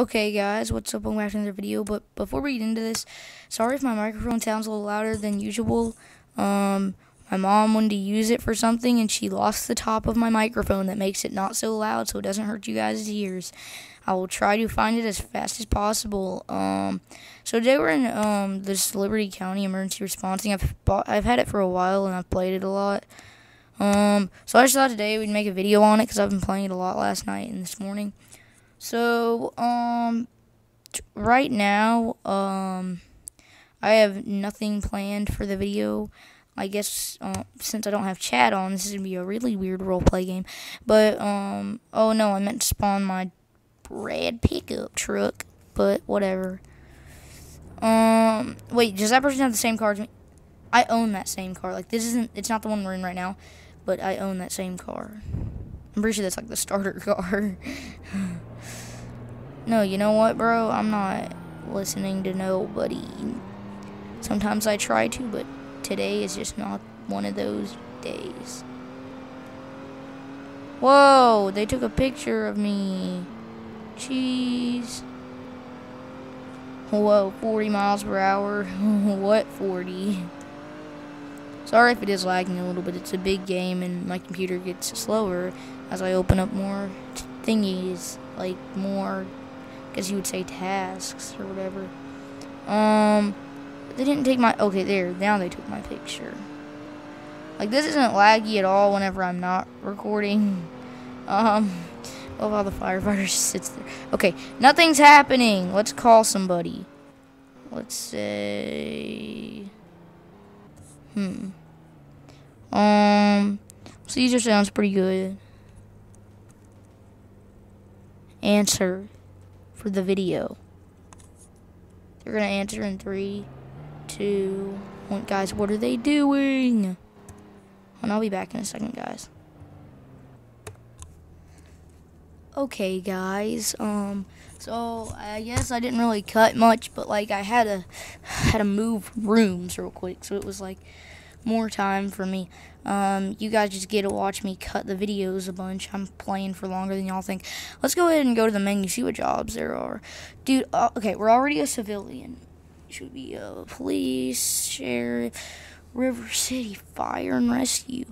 Okay, guys, what's up? Welcome back to another video. But before we get into this, sorry if my microphone sounds a little louder than usual. Um, my mom wanted to use it for something, and she lost the top of my microphone that makes it not so loud, so it doesn't hurt you guys' ears. I will try to find it as fast as possible. Um, so today we're in um this Liberty County emergency response. I've bought, I've had it for a while, and I've played it a lot. Um, so I just thought today we'd make a video on it because I've been playing it a lot last night and this morning. So, um, right now, um, I have nothing planned for the video. I guess uh, since I don't have chat on, this is gonna be a really weird role play game. But um, oh no, I meant to spawn my red pickup truck, but whatever. Um, wait, does that person have the same car as me? I own that same car. Like this isn't. It's not the one we're in right now, but I own that same car. I'm pretty sure that's like the starter car. No, you know what, bro? I'm not listening to nobody. Sometimes I try to, but today is just not one of those days. Whoa, they took a picture of me. Jeez. Whoa, 40 miles per hour. what 40? Sorry if it is lagging a little bit. It's a big game and my computer gets slower as I open up more thingies, like more, guess you would say tasks or whatever. Um, they didn't take my, okay, there, now they took my picture. Like, this isn't laggy at all whenever I'm not recording. Um, love how the firefighter sits there. Okay, nothing's happening. Let's call somebody. Let's say, hmm. Um, Caesar sounds pretty good. Answer for the video. They're gonna answer in three, two, one. Guys, what are they doing? And I'll be back in a second, guys. Okay, guys. Um, so I guess I didn't really cut much, but like I had to had to move rooms real quick, so it was like more time for me. Um, you guys just get to watch me cut the videos a bunch. I'm playing for longer than y'all think. Let's go ahead and go to the menu, see what jobs there are. Dude, uh, okay, we're already a civilian. Should be a police, sheriff, River City Fire and Rescue,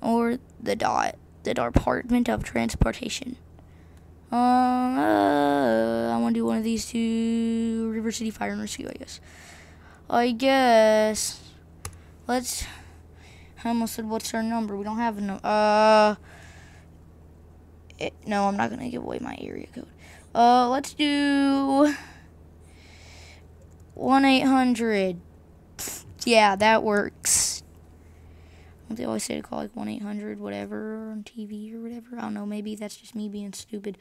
or the DOT, the Department of Transportation. Um, uh, I want to do one of these two, River City Fire and Rescue, I guess. I guess. Let's. I almost said, what's our number? We don't have a number. Uh. It, no, I'm not going to give away my area code. Uh, let's do. 1 800. Yeah, that works. They always say to call like 1 800, whatever, on TV or whatever. I don't know. Maybe that's just me being stupid.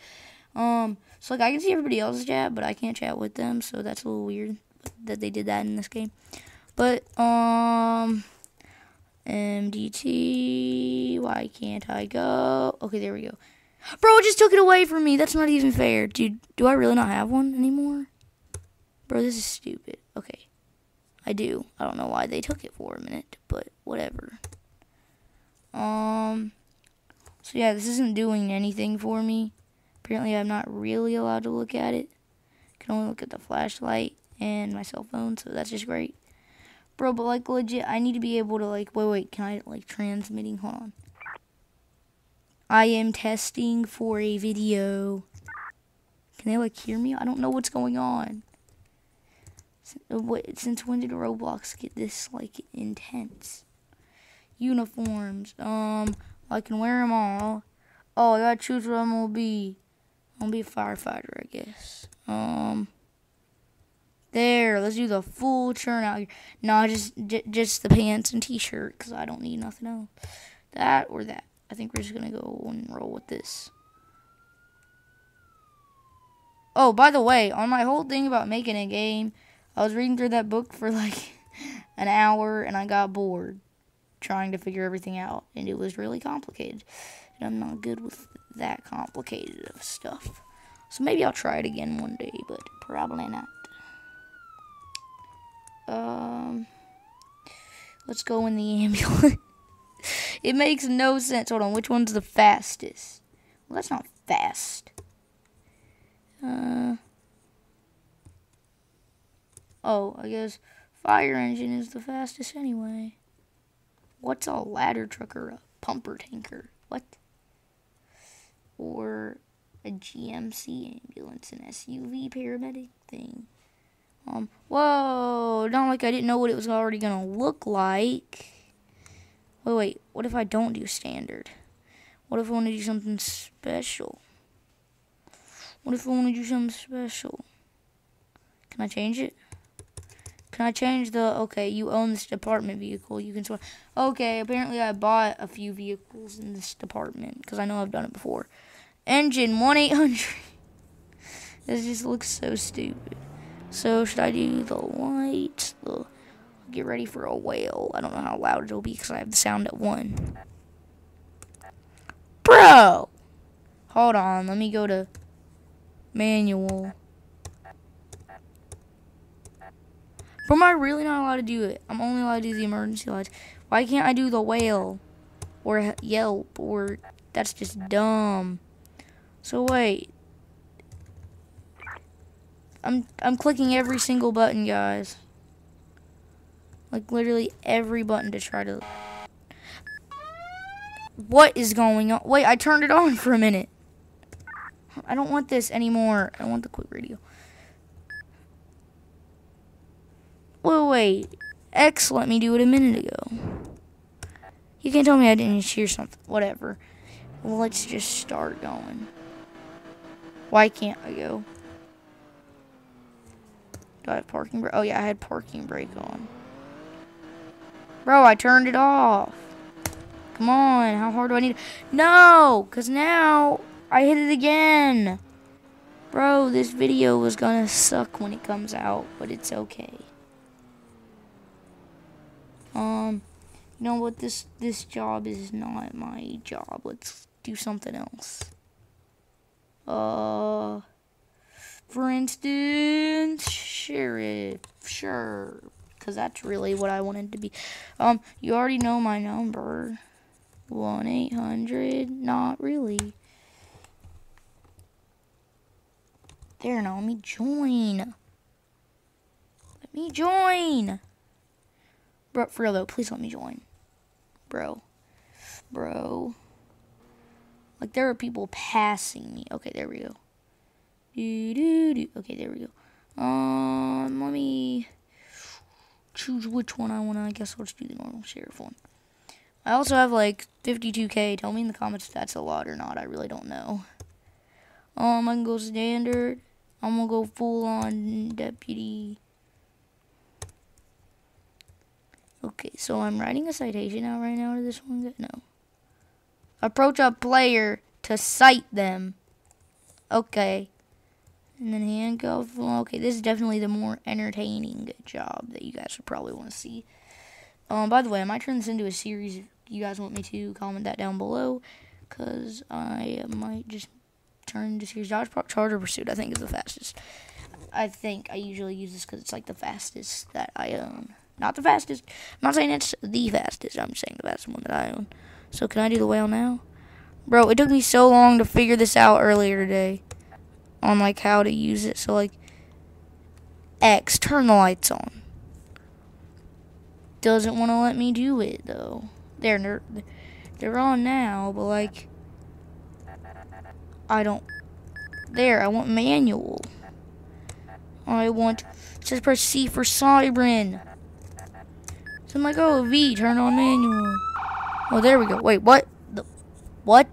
Um, so like I can see everybody else's chat, but I can't chat with them, so that's a little weird that they did that in this game. But, um, MDT, why can't I go? Okay, there we go. Bro, it just took it away from me. That's not even fair. Dude, do I really not have one anymore? Bro, this is stupid. Okay. I do. I don't know why they took it for a minute, but whatever. Um, so yeah, this isn't doing anything for me. Apparently, I'm not really allowed to look at it. I can only look at the flashlight and my cell phone, so that's just great. Bro, but like legit, I need to be able to like, wait, wait, can I like transmitting? Hold on. I am testing for a video. Can they like hear me? I don't know what's going on. Since when did Roblox get this like intense? Uniforms. Um, I can wear them all. Oh, I gotta choose what I'm gonna be. I'm gonna be a firefighter, I guess. Um. There, let's do the full churn out. No, just just the pants and t-shirt because I don't need nothing else. That or that. I think we're just gonna go and roll with this. Oh, by the way, on my whole thing about making a game, I was reading through that book for like an hour and I got bored trying to figure everything out, and it was really complicated. And I'm not good with that complicated of stuff. So maybe I'll try it again one day, but probably not. Um, let's go in the ambulance. it makes no sense. Hold on, which one's the fastest? Well, that's not fast. Uh, Oh, I guess fire engine is the fastest anyway. What's a ladder truck or a pumper tanker? What? Or a GMC ambulance, an SUV paramedic thing. Um, whoa, not like I didn't know what it was already gonna look like. Wait, wait, what if I don't do standard? What if I want to do something special? What if I want to do something special? Can I change it? Can I change the, okay, you own this department vehicle. You can sort okay, apparently I bought a few vehicles in this department because I know I've done it before. Engine 1-800. this just looks so stupid. So should I do the light? The, get ready for a wail. I don't know how loud it'll be because I have the sound at 1. Bro! Hold on, let me go to manual. But am I really not allowed to do it? I'm only allowed to do the emergency lights. Why can't I do the wail? Or Yelp? Or that's just dumb. So wait. I'm I'm clicking every single button, guys. Like literally every button to try to What is going on? Wait, I turned it on for a minute. I don't want this anymore. I want the quick radio. Wait, wait. X let me do it a minute ago. You can't tell me I didn't hear something. Whatever. Let's just start going. Why can't I go? Do I have parking brake? Oh, yeah, I had parking brake on. Bro, I turned it off. Come on, how hard do I need? No, because now I hit it again. Bro, this video was gonna suck when it comes out, but it's okay. Um, you know what? This this job is not my job. Let's do something else. Uh, for instance, sheriff. Sure, because that's really what I wanted to be. Um, you already know my number. One eight hundred. Not really. There, now let me join. Let me join. Bro, for real though, please let me join. Bro. Bro. Like, there are people passing me. Okay, there we go. Do, do, do. Okay, there we go. Um, let me choose which one I want to. I guess let's do the normal sheriff one. I also have like 52k. Tell me in the comments if that's a lot or not. I really don't know. Um, I can go standard. I'm gonna go full on deputy. Okay, so I'm writing a citation out right now to this one. No. Approach a player to cite them. Okay. And then handcuff. Okay, this is definitely the more entertaining job that you guys would probably want to see. Um, by the way, I might turn this into a series if you guys want me to. Comment that down below. Because I might just turn into series. Dodge Charger Pursuit, I think, is the fastest. I think I usually use this because it's like the fastest that I own. Not the fastest. I'm not saying it's the fastest. I'm saying the fastest one that I own. So can I do the wail now? Bro, it took me so long to figure this out earlier today. On like how to use it. So like X, turn the lights on. Doesn't want to let me do it though. They're, they're on now, but like I don't. There, I want manual. I want. Just press C for siren. So I'm like, oh, V, turn on manual. Oh, there we go. Wait, what? The, what?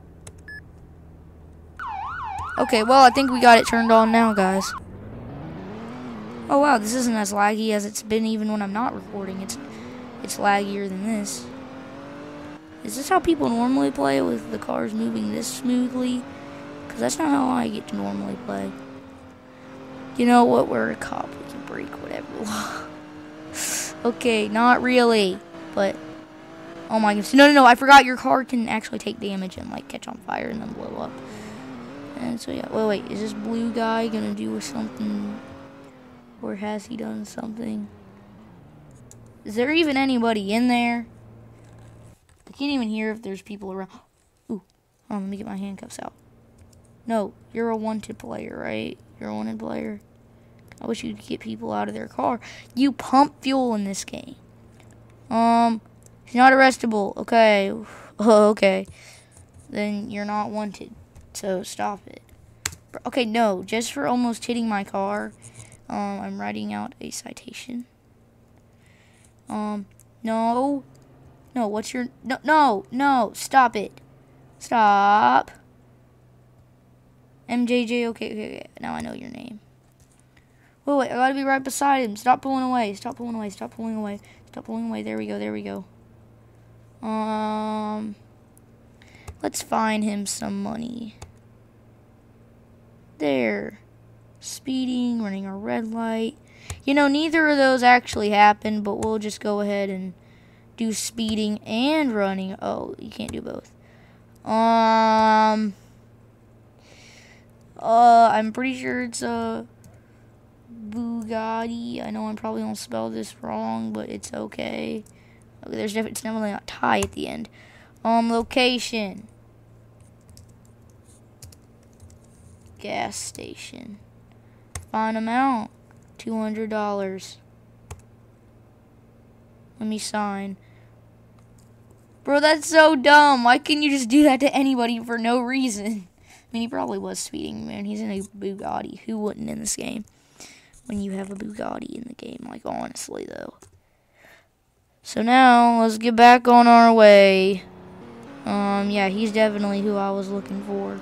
Okay, well, I think we got it turned on now, guys. Oh, wow, this isn't as laggy as it's been even when I'm not recording. It's, it's laggier than this. Is this how people normally play with the cars moving this smoothly? Because that's not how I get to normally play. You know what? We're a cop. We can break whatever Okay, not really, but oh my goodness. No, no, no, I forgot your car can actually take damage and like catch on fire and then blow up. And so yeah, wait, wait, is this blue guy gonna do something? Or has he done something? Is there even anybody in there? I can't even hear if there's people around. Ooh, let me get my handcuffs out. No, you're a wanted player, right? You're a wanted player. I wish you'd get people out of their car. You pump fuel in this game. Um, he's not arrestable. Okay. Okay. Then you're not wanted. So stop it. Okay, no. Just for almost hitting my car, um, I'm writing out a citation. Um, no. No, what's your... No, no, no. Stop it. Stop. MJJ, okay, okay, okay. Now I know your name. Wait, wait, I gotta be right beside him. Stop pulling away. Stop pulling away. Stop pulling away. Stop pulling away. There we go. There we go. Um, let's find him some money. There. Speeding, running a red light. You know, neither of those actually happened, but we'll just go ahead and do speeding and running. Oh, you can't do both. Um, uh, I'm pretty sure it's a Bugatti. I know I'm probably gonna spell this wrong, but it's okay. okay there's definitely not tie at the end. Um, location. Gas station. Fine amount. $200. Let me sign. Bro, that's so dumb. Why couldn't you just do that to anybody for no reason? I mean, he probably was speeding, man. He's in a Bugatti. Who wouldn't in this game? When you have a Bugatti in the game, like, honestly, though. So now, let's get back on our way. Um, yeah, he's definitely who I was looking for.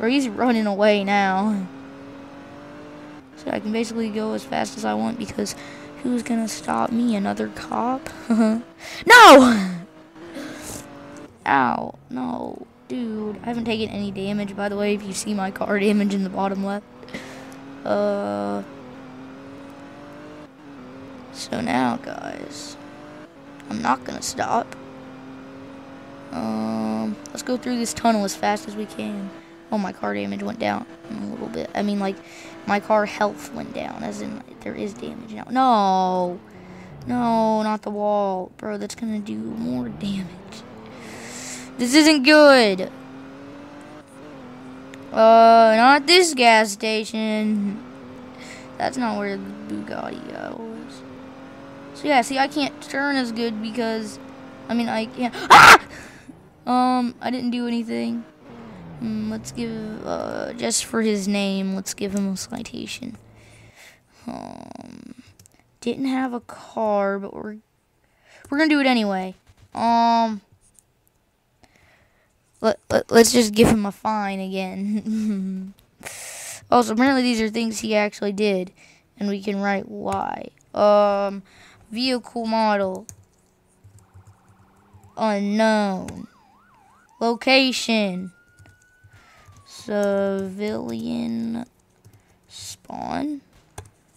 Or he's running away now. So I can basically go as fast as I want because who's gonna stop me? Another cop? no! Ow, no. Dude, I haven't taken any damage, by the way, if you see my car damage in the bottom left. Uh... So now, guys, I'm not gonna stop. Um, let's go through this tunnel as fast as we can. Oh, my car damage went down a little bit. I mean, like, my car health went down, as in there is damage now. No, no, not the wall, bro. That's gonna do more damage. This isn't good. Uh, not this gas station. That's not where the Bugatti guy was. So yeah, see, I can't turn as good because, I mean, I can't. Ah! Um, I didn't do anything. Mm, let's give, uh, just for his name, let's give him a citation. Um, didn't have a car, but we're, we're gonna do it anyway. Um, let, let, let's just give him a fine again. also, apparently these are things he actually did, and we can write why. Um, vehicle model. Unknown. Location civilian spawn.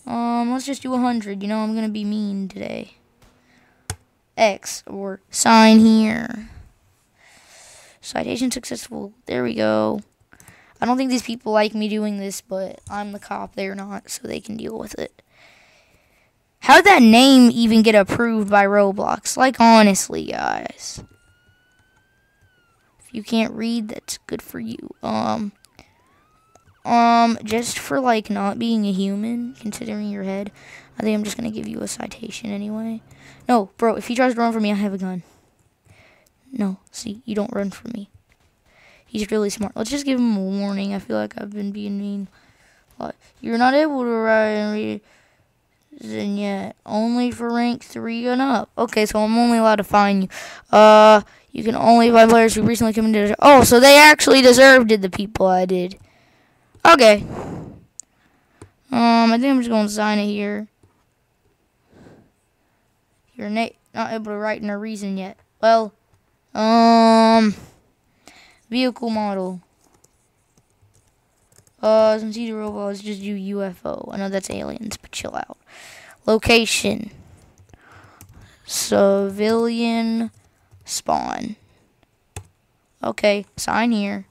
Um, let's just do 100. You know, I'm going to be mean today. X, or sign here. Citation successful. There we go. I don't think these people like me doing this, but I'm the cop. They're not, so they can deal with it. How'd that name even get approved by Roblox? Like, honestly, guys you can't read, that's good for you. Um, um, just for like not being a human, considering your head, I think I'm just gonna give you a citation anyway. No, bro, if he tries to run from me, I have a gun. No, see, you don't run from me. He's really smart. Let's just give him a warning. I feel like I've been being mean. You're not able to write and read yet. Only for rank 3 and up. Okay, so I'm only allowed to find you. Uh, you can only buy players who recently committed. Oh, so they actually deserved it, the people I did. Okay. Um, I think I'm just going to sign it here. You're not able to write in a reason yet. Well, um, vehicle model. Uh, since he's a robot, let's just do UFO. I know that's aliens, but chill out. Location. Civilian spawn. Okay, sign here.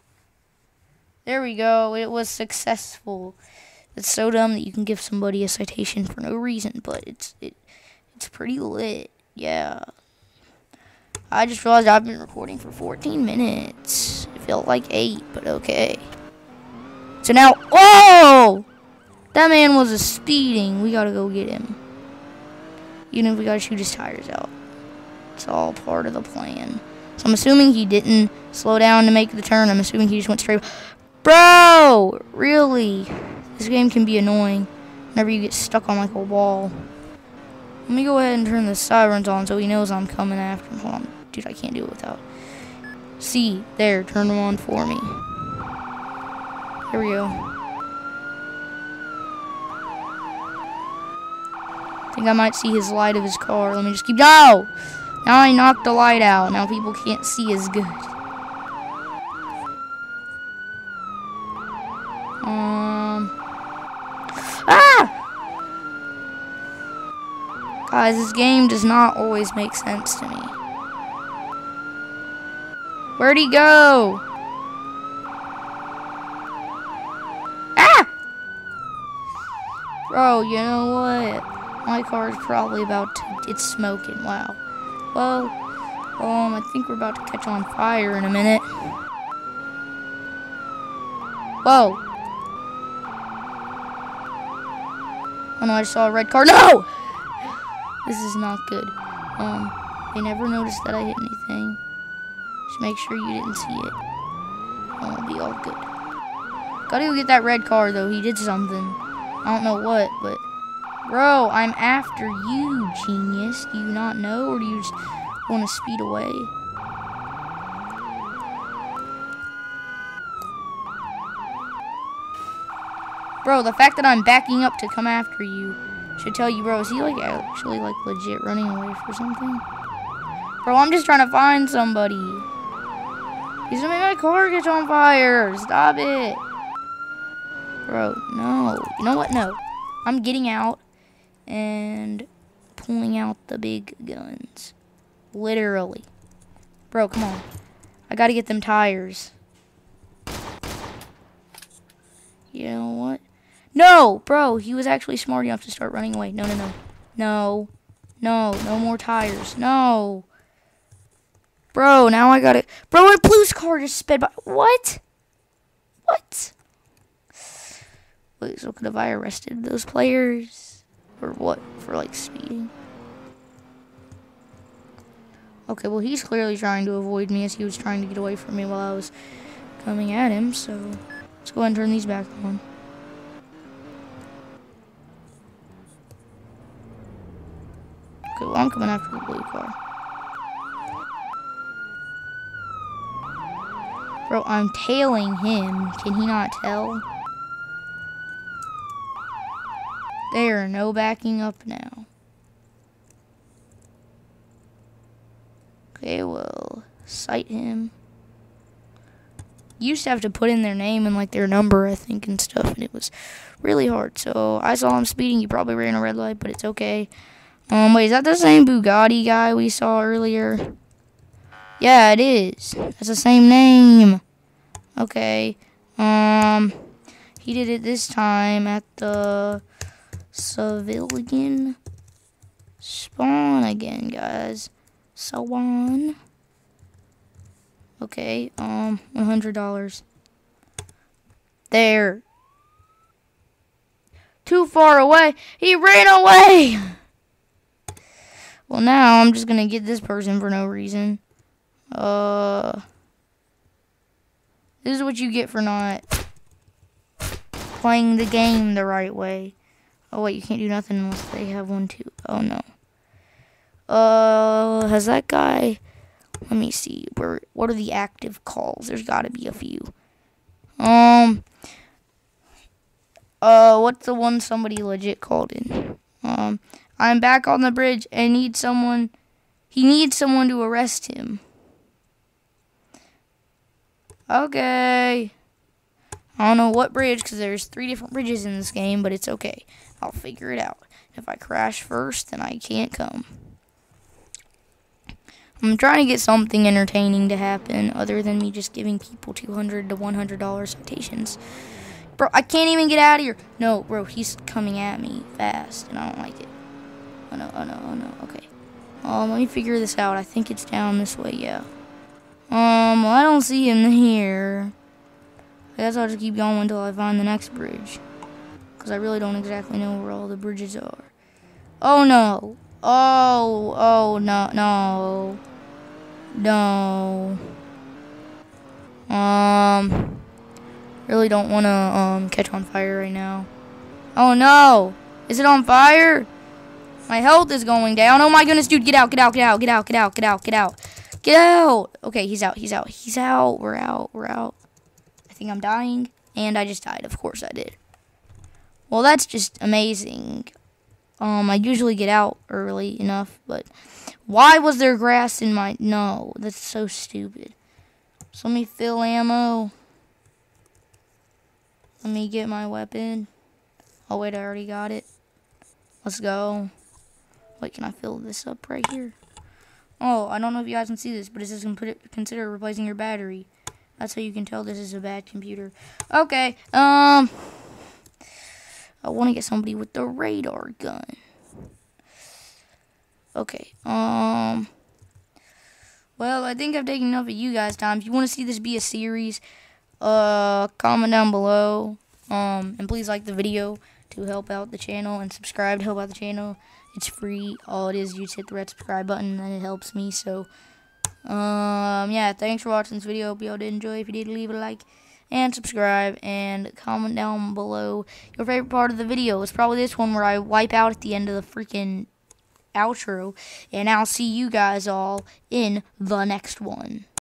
There we go. It was successful. It's so dumb that you can give somebody a citation for no reason, but it's it it's pretty lit. Yeah. I just realized I've been recording for 14 minutes. It felt like 8, but okay. So now, oh! That man was a speeding. We gotta go get him. Even if we gotta shoot his tires out. It's all part of the plan. So I'm assuming he didn't slow down to make the turn. I'm assuming he just went straight. Bro! Really? This game can be annoying whenever you get stuck on like a wall. Let me go ahead and turn the sirens on so he knows I'm coming after him. Hold on. Dude, I can't do it without. See, there, turn them on for me. Here we go. think I might see his light of his car. Let me just keep. No! Now I knocked the light out. Now people can't see as good. Um. Ah! Guys, this game does not always make sense to me. Where'd he go? Ah! Bro, you know what? My car is probably about to, it's smoking, wow. Well, um, I think we're about to catch on fire in a minute. Whoa. Oh no, I saw a red car. No! This is not good. Um, they never noticed that I hit anything. Just make sure you didn't see it. And we'll be all good. Gotta go get that red car, though. He did something. I don't know what, but... Bro, I'm after you, genius. Do you not know, or do you just want to speed away? Bro, the fact that I'm backing up to come after you should tell you, bro, is he like actually like legit running away for something? Bro, I'm just trying to find somebody. He's gonna make my car catch on fire. Stop it. Bro, no. You know what? No. I'm getting out and pulling out the big guns. Literally. Bro, come on. I gotta get them tires. You know what? No, bro, he was actually smart enough to start running away. No, no, no. No. No, no more tires. No. Bro, now I got it. Bro, a blue's car just sped by. What? What? Wait, so could have I arrested those players? For what? For like speeding? Okay, well he's clearly trying to avoid me as he was trying to get away from me while I was coming at him, so let's go ahead and turn these back on. Okay, well I'm coming after the blue car. Bro, I'm tailing him. Can he not tell? There, are no backing up now. Okay, well, cite him. Used to have to put in their name and like their number, I think, and stuff, and it was really hard. So I saw him speeding. He probably ran a red light, but it's okay. Um, wait, is that the same Bugatti guy we saw earlier? Yeah, it is. That's the same name. Okay. Um, he did it this time at the civilian spawn again, guys. So on. Okay, um, $100. There. Too far away. He ran away. Well, now I'm just going to get this person for no reason. Uh, this is what you get for not playing the game the right way. Oh, wait, you can't do nothing unless they have one, too. Oh, no. Uh, has that guy... Let me see. Where? What are the active calls? There's got to be a few. Um... Uh, what's the one somebody legit called in? Um, I'm back on the bridge and need someone... He needs someone to arrest him. Okay. I don't know what bridge because there's three different bridges in this game, but it's okay. I'll figure it out. If I crash first, then I can't come. I'm trying to get something entertaining to happen other than me just giving people 200 to $100 citations. Bro, I can't even get out of here. No, bro, he's coming at me fast, and I don't like it. Oh, no, oh, no, oh, no, okay. Um, let me figure this out. I think it's down this way, yeah. Um, well, I don't see him here. I guess I'll just keep going until I find the next bridge. Because I really don't exactly know where all the bridges are. Oh no. Oh, oh, no, no. No. Um, really don't want to um catch on fire right now. Oh no. Is it on fire? My health is going down. Oh my goodness, dude, get out, get out, get out, get out, get out, get out, get out. Get out. Okay, he's out, he's out, he's out. We're out, we're out. I think I'm dying. And I just died. Of course I did. Well, that's just amazing. Um, I usually get out early enough, but why was there grass in my... No, that's so stupid. So let me fill ammo. Let me get my weapon. Oh, wait, I already got it. Let's go. Wait, can I fill this up right here? Oh, I don't know if you guys can see this, but it says consider replacing your battery. That's how you can tell this is a bad computer. Okay, um... I want to get somebody with the radar gun. Okay, um... Well, I think I've taken enough of you guys' time. If you want to see this be a series, uh, comment down below. Um, and please like the video to help out the channel and subscribe to help out the channel. It's free. All it is, you just hit the red subscribe button and it helps me. So, um, yeah, thanks for watching this video. Hope y'all did enjoy. If you did, leave a like and subscribe and comment down below your favorite part of the video. It's probably this one where I wipe out at the end of the freaking outro. And I'll see you guys all in the next one.